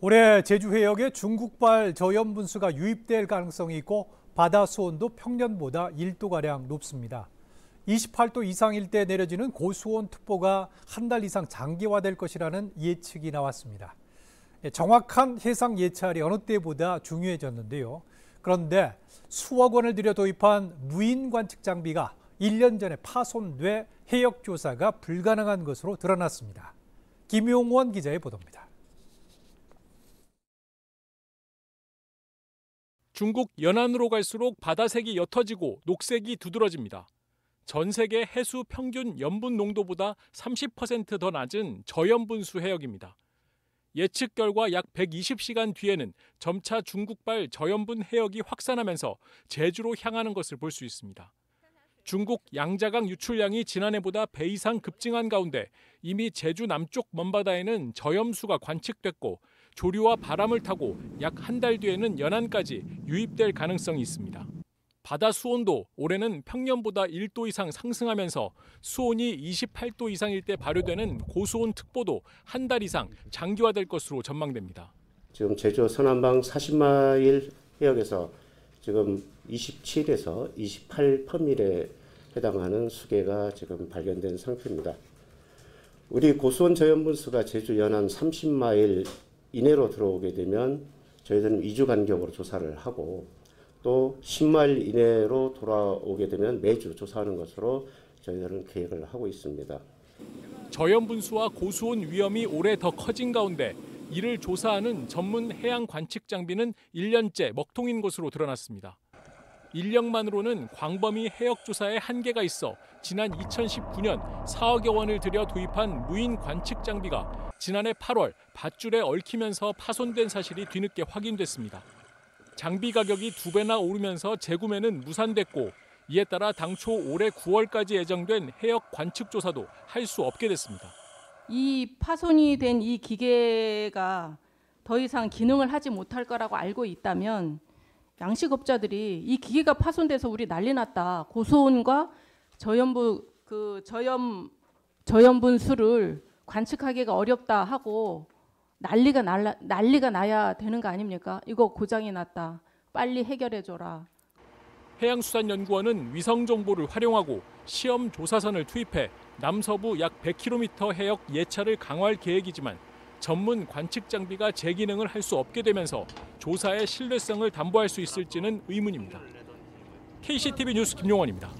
올해 제주 해역에 중국발 저염분수가 유입될 가능성이 있고 바다 수온도 평년보다 1도가량 높습니다. 28도 이상일 때 내려지는 고수온 특보가 한 달 이상 장기화될 것이라는 예측이 나왔습니다. 예, 정확한 해상 예찰이 어느 때보다 중요해졌는데요. 그런데 수억 원을 들여 도입한 무인 관측 장비가 1년 전에 파손돼 해역 조사가 불가능한 것으로 드러났습니다. 김용원 기자의 보도입니다. 중국 연안으로 갈수록 바다색이 옅어지고 녹색이 두드러집니다. 전 세계 해수 평균 염분 농도보다 30%더 낮은 저염분수 해역입니다. 예측 결과 약 120시간 뒤에는 점차 중국발 저염분 해역이 확산하면서 제주로 향하는 것을 볼 수 있습니다. 중국 양자강 유출량이 지난해보다 배 이상 급증한 가운데 이미 제주 남쪽 먼바다에는 저염수가 관측됐고 조류와 바람을 타고 약 한 달 뒤에는 연안까지 유입될 가능성이 있습니다. 바다 수온도 올해는 평년보다 1도 이상 상승하면서 수온이 28도 이상일 때 발효되는 고수온 특보도 한 달 이상 장기화될 것으로 전망됩니다. 지금 제주 서남방 40마일 해역에서 지금 27에서 28퍼밀에 해당하는 수계가 지금 발견된 상태입니다. 우리 고수온 저염분수가 제주 연안 30마일 이내로 들어오게 되면 저희들은 2주 간격으로 조사를 하고 또 10마일 이내로 돌아오게 되면 매주 조사하는 것으로 저희들은 계획을 하고 있습니다. 저염분수와 고수온 위험이 올해 더 커진 가운데 이를 조사하는 전문 해양 관측 장비는 1년째 먹통인 것으로 드러났습니다. 인력만으로는 광범위 해역 조사에 한계가 있어 지난 2019년 4억여 원을 들여 도입한 무인 관측 장비가 지난해 8월 밧줄에 얽히면서 파손된 사실이 뒤늦게 확인됐습니다. 장비 가격이 두 배나 오르면서 재구매는 무산됐고 이에 따라 당초 올해 9월까지 예정된 해역 관측 조사도 할 수 없게 됐습니다. 이 파손이 된 이 기계가 더 이상 기능을 하지 못할 거라고 알고 있다면 양식업자들이 이 기계가 파손돼서 우리 난리 났다. 고소온과 저염부 그 저염 저염분 수를 관측하기가 어렵다 하고 난리가 날라, 난리가 나야 되는 거 아닙니까? 이거 고장이 났다. 빨리 해결해 줘라. 해양수산연구원은 위성 정보를 활용하고 시험 조사선을 투입해 남서부 약 100km 해역 예찰을 강화할 계획이지만 전문 관측 장비가 제 기능을 할 수 없게 되면서 조사의 신뢰성을 담보할 수 있을지는 의문입니다. KCTV 뉴스 김용원입니다.